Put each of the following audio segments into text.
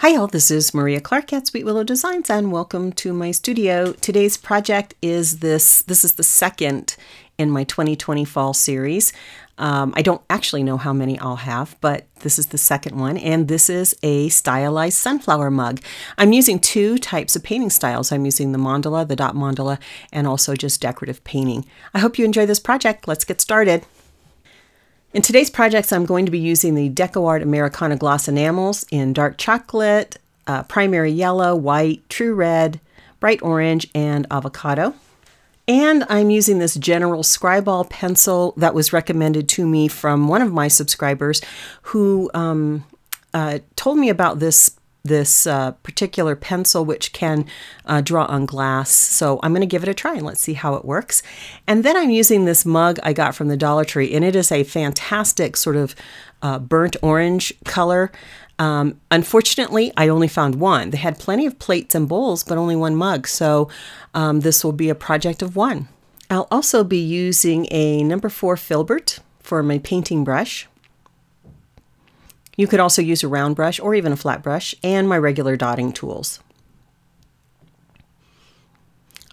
Hi all, this is Maria Clark at Sweet Willow Designs and welcome to my studio. Today's project is this, this is the second in my 2020 fall series. Um, I don't actually know how many I'll have, but this is the second one, and this is a stylized sunflower mug. I'm using two types of painting styles. I'm using the mandala, the dot mandala, and also just decorative painting. I hope you enjoy this project. Let's get started. In today's projects, I'm going to be using the DecoArt Americana Gloss Enamels in dark chocolate, uh, primary yellow, white, true red, bright orange, and avocado. And I'm using this General Scriball pencil that was recommended to me from one of my subscribers who um, uh, told me about this this uh, particular pencil which can uh, draw on glass. So I'm going to give it a try and let's see how it works. And then I'm using this mug I got from the Dollar Tree and it is a fantastic sort of uh, burnt orange color. Um, unfortunately, I only found one. They had plenty of plates and bowls, but only one mug. So um, this will be a project of one. I'll also be using a number four filbert for my painting brush. You could also use a round brush or even a flat brush and my regular dotting tools.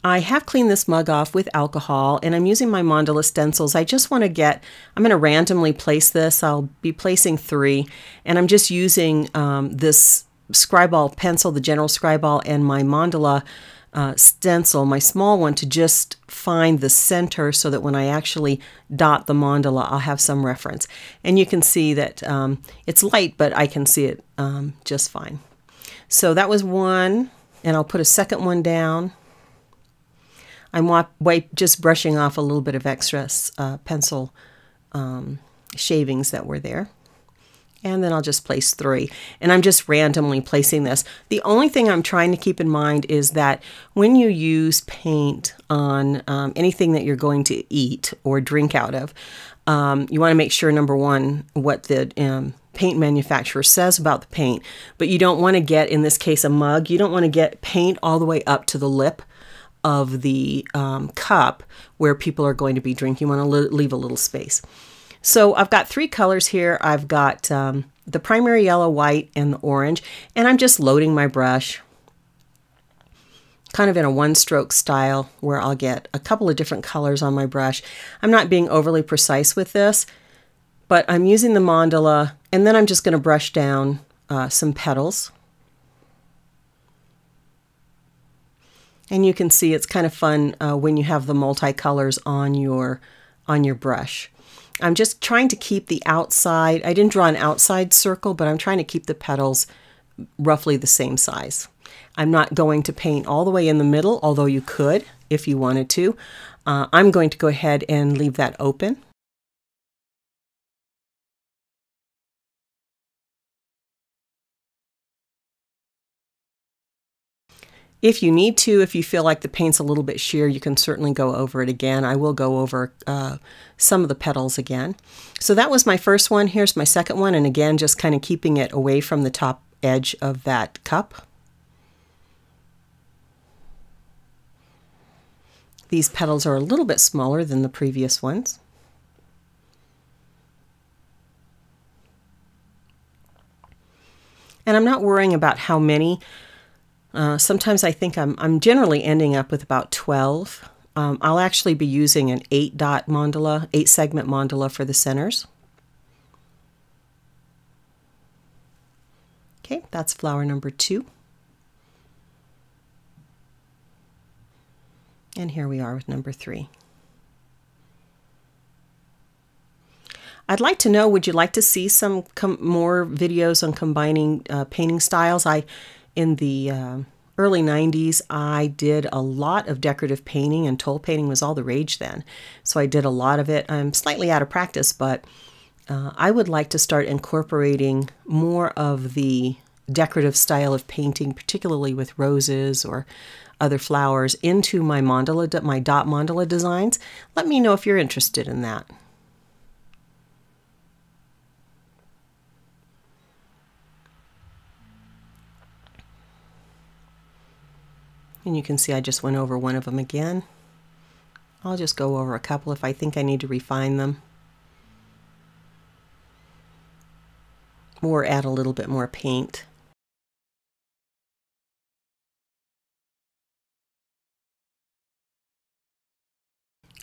I have cleaned this mug off with alcohol and I'm using my mandala stencils. I just want to get, I'm going to randomly place this. I'll be placing three and I'm just using um, this Scriball pencil, the General Scriball, and my mandala uh, stencil, my small one, to just find the center so that when I actually dot the mandala, I'll have some reference. And you can see that um, it's light, but I can see it um, just fine. So that was one, and I'll put a second one down. I'm wipe, just brushing off a little bit of extra uh, pencil um, shavings that were there and then I'll just place three. And I'm just randomly placing this. The only thing I'm trying to keep in mind is that when you use paint on um, anything that you're going to eat or drink out of, um, you want to make sure, number one, what the um, paint manufacturer says about the paint, but you don't want to get, in this case, a mug, you don't want to get paint all the way up to the lip of the um, cup where people are going to be drinking. You want to leave a little space. So I've got three colors here. I've got um, the primary yellow, white, and the orange, and I'm just loading my brush kind of in a one stroke style where I'll get a couple of different colors on my brush. I'm not being overly precise with this, but I'm using the mandala and then I'm just going to brush down uh, some petals. And you can see it's kind of fun uh, when you have the multicolors on your on your brush. I'm just trying to keep the outside, I didn't draw an outside circle, but I'm trying to keep the petals roughly the same size. I'm not going to paint all the way in the middle, although you could if you wanted to. Uh, I'm going to go ahead and leave that open. If you need to, if you feel like the paint's a little bit sheer, you can certainly go over it again. I will go over uh, some of the petals again. So that was my first one. Here's my second one. And again, just kind of keeping it away from the top edge of that cup. These petals are a little bit smaller than the previous ones. And I'm not worrying about how many uh, sometimes I think I'm, I'm generally ending up with about 12. Um, I'll actually be using an 8 dot mandala, 8 segment mandala for the centers. Okay, that's flower number 2. And here we are with number 3. I'd like to know, would you like to see some more videos on combining uh, painting styles? I in the uh, early 90s, I did a lot of decorative painting, and tole painting was all the rage then. So I did a lot of it. I'm slightly out of practice, but uh, I would like to start incorporating more of the decorative style of painting, particularly with roses or other flowers, into my mandala, my dot mandala designs. Let me know if you're interested in that. And you can see I just went over one of them again. I'll just go over a couple if I think I need to refine them. Or add a little bit more paint.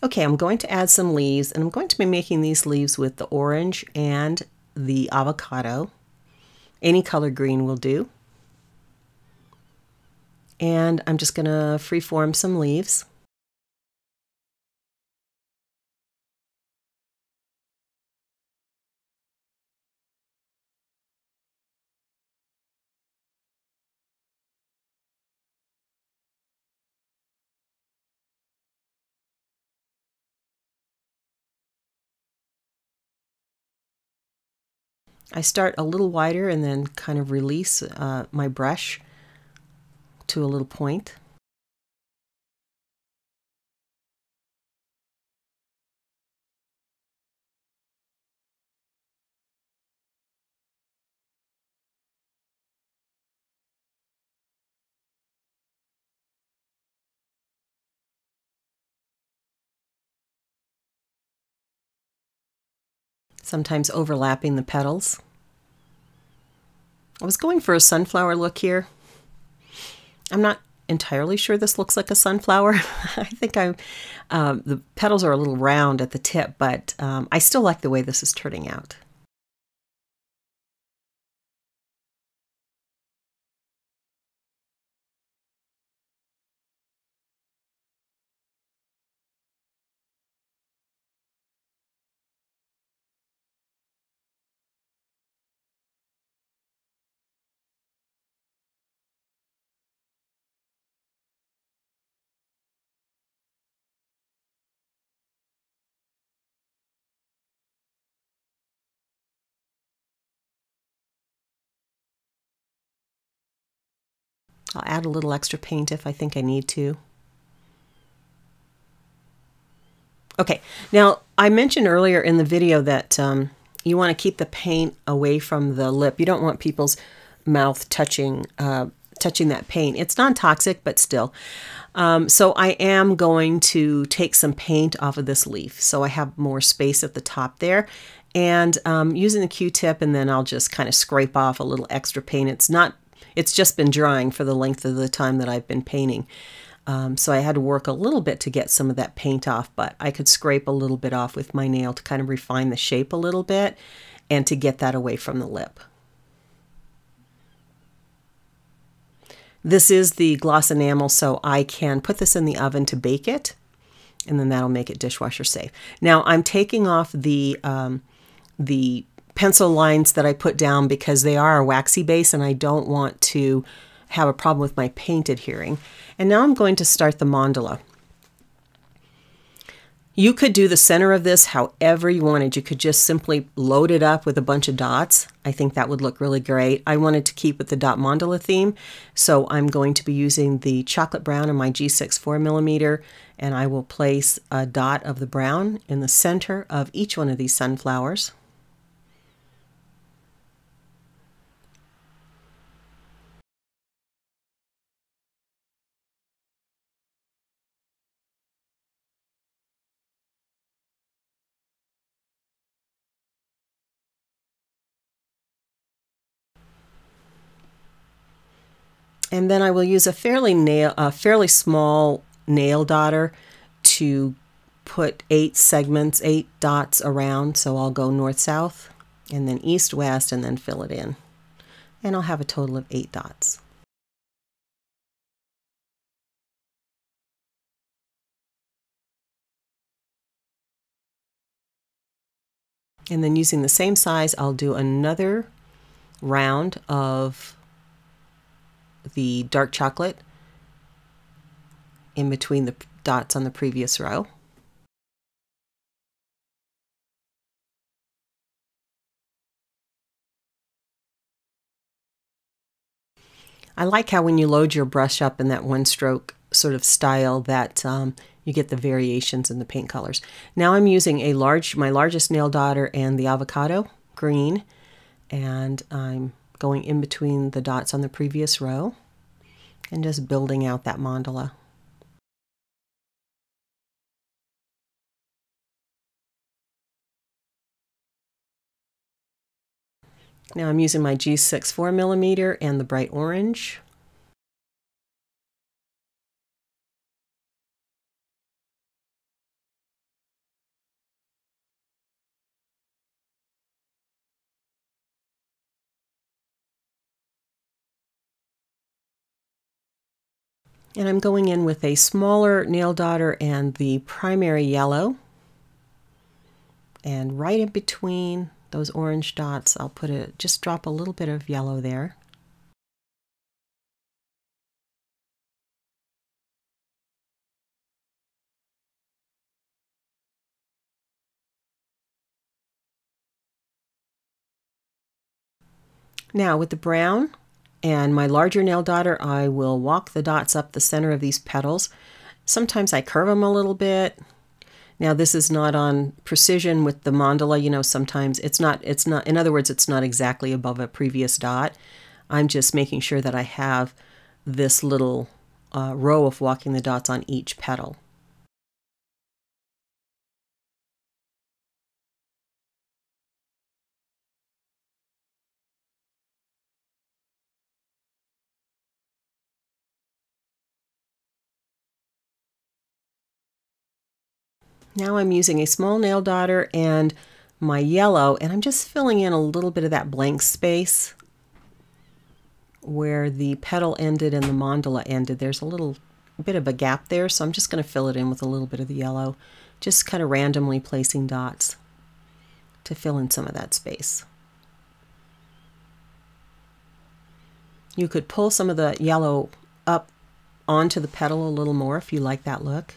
Okay, I'm going to add some leaves and I'm going to be making these leaves with the orange and the avocado. Any color green will do. And I'm just going to freeform some leaves. I start a little wider and then kind of release uh, my brush to a little point. sometimes overlapping the petals. I was going for a sunflower look here. I'm not entirely sure this looks like a sunflower. I think I'm, um, the petals are a little round at the tip, but um, I still like the way this is turning out. I'll add a little extra paint if I think I need to. Okay, now I mentioned earlier in the video that um, you want to keep the paint away from the lip. You don't want people's mouth touching uh, touching that paint. It's non-toxic, but still. Um, so I am going to take some paint off of this leaf. So I have more space at the top there. And um, using the Q-tip, and then I'll just kind of scrape off a little extra paint. It's not it's just been drying for the length of the time that I've been painting. Um, so I had to work a little bit to get some of that paint off, but I could scrape a little bit off with my nail to kind of refine the shape a little bit and to get that away from the lip. This is the gloss enamel, so I can put this in the oven to bake it, and then that'll make it dishwasher safe. Now I'm taking off the um, the pencil lines that I put down because they are a waxy base and I don't want to have a problem with my paint adhering. And now I'm going to start the mandala. You could do the center of this however you wanted. You could just simply load it up with a bunch of dots. I think that would look really great. I wanted to keep with the dot mandala theme, so I'm going to be using the chocolate brown in my G6 4 millimeter, and I will place a dot of the brown in the center of each one of these sunflowers. And then I will use a fairly nail, a fairly small nail dotter to put eight segments, eight dots around. So I'll go north, south, and then east, west, and then fill it in. And I'll have a total of eight dots. And then using the same size, I'll do another round of the dark chocolate in between the dots on the previous row. I like how when you load your brush up in that one stroke sort of style that um, you get the variations in the paint colors. Now I'm using a large, my largest nail dotter and the avocado green and I'm going in between the dots on the previous row and just building out that mandala. Now I'm using my G6 4 millimeter and the bright orange. And I'm going in with a smaller nail dotter and the primary yellow. And right in between those orange dots, I'll put a just drop a little bit of yellow there. Now with the brown and my larger nail dotter, I will walk the dots up the center of these petals. Sometimes I curve them a little bit. Now this is not on precision with the mandala, you know, sometimes it's not, it's not, in other words, it's not exactly above a previous dot. I'm just making sure that I have this little uh, row of walking the dots on each petal. Now I'm using a small nail dotter and my yellow, and I'm just filling in a little bit of that blank space where the petal ended and the mandala ended. There's a little bit of a gap there, so I'm just going to fill it in with a little bit of the yellow, just kind of randomly placing dots to fill in some of that space. You could pull some of the yellow up onto the petal a little more if you like that look.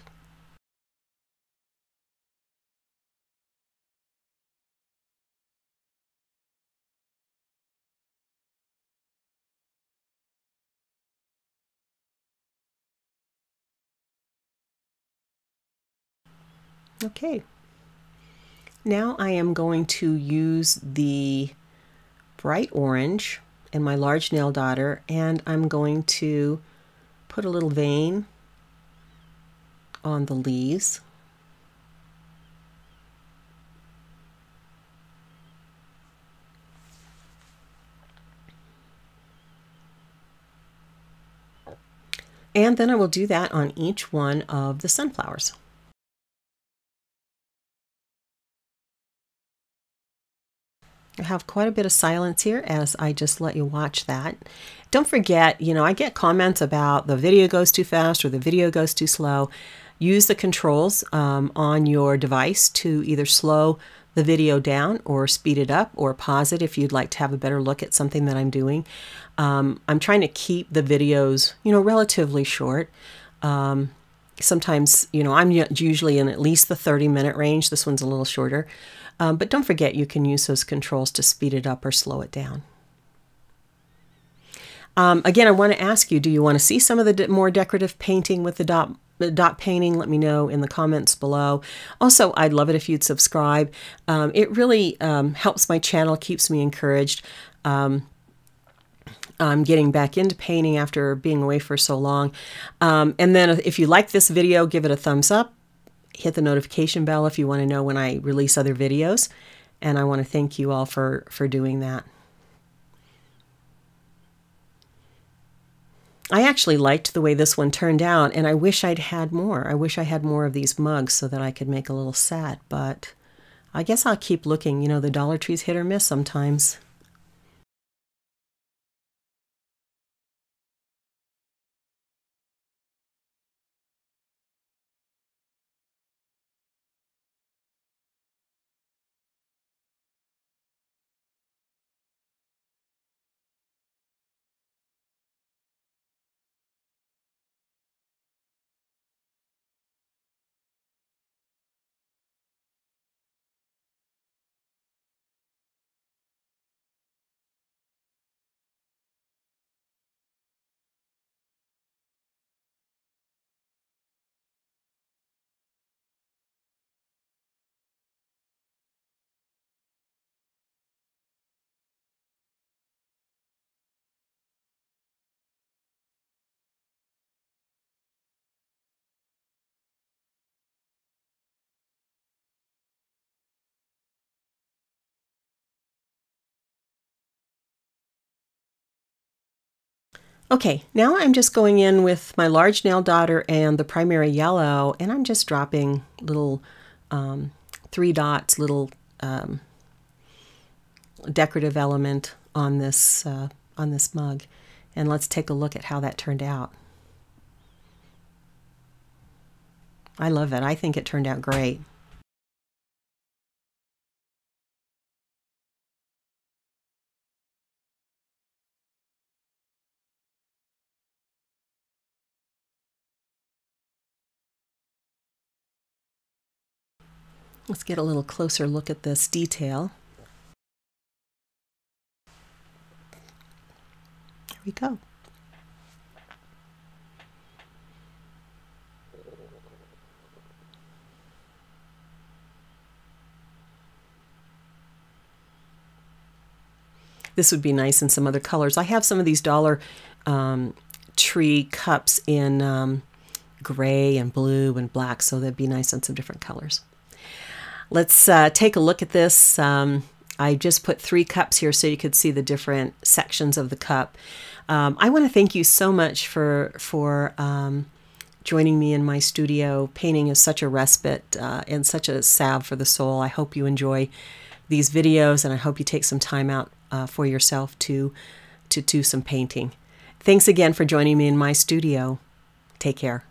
Okay. Now I am going to use the bright orange and my large nail dotter and I'm going to put a little vein on the leaves. And then I will do that on each one of the sunflowers. Have quite a bit of silence here as I just let you watch that. Don't forget, you know, I get comments about the video goes too fast or the video goes too slow. Use the controls um, on your device to either slow the video down or speed it up or pause it if you'd like to have a better look at something that I'm doing. Um, I'm trying to keep the videos, you know, relatively short. Um, sometimes, you know, I'm usually in at least the 30 minute range. This one's a little shorter. Um, but don't forget you can use those controls to speed it up or slow it down. Um, again, I want to ask you, do you want to see some of the de more decorative painting with the dot, dot painting? Let me know in the comments below. Also, I'd love it if you'd subscribe. Um, it really um, helps my channel, keeps me encouraged. Um, I'm getting back into painting after being away for so long. Um, and then if you like this video, give it a thumbs up hit the notification bell if you want to know when I release other videos. And I want to thank you all for, for doing that. I actually liked the way this one turned out, and I wish I'd had more. I wish I had more of these mugs so that I could make a little set, but I guess I'll keep looking. You know, the Dollar Tree's hit or miss sometimes. Okay, now I'm just going in with my large nail dotter and the primary yellow, and I'm just dropping little um, three dots, little um, decorative element on this, uh, on this mug. And let's take a look at how that turned out. I love it. I think it turned out great. Let's get a little closer look at this detail. There we go. This would be nice in some other colors. I have some of these Dollar um, Tree cups in um, gray and blue and black, so they'd be nice in some different colors. Let's uh, take a look at this. Um, I just put three cups here so you could see the different sections of the cup. Um, I want to thank you so much for for um, joining me in my studio. Painting is such a respite uh, and such a salve for the soul. I hope you enjoy these videos and I hope you take some time out uh, for yourself to to do some painting. Thanks again for joining me in my studio. Take care.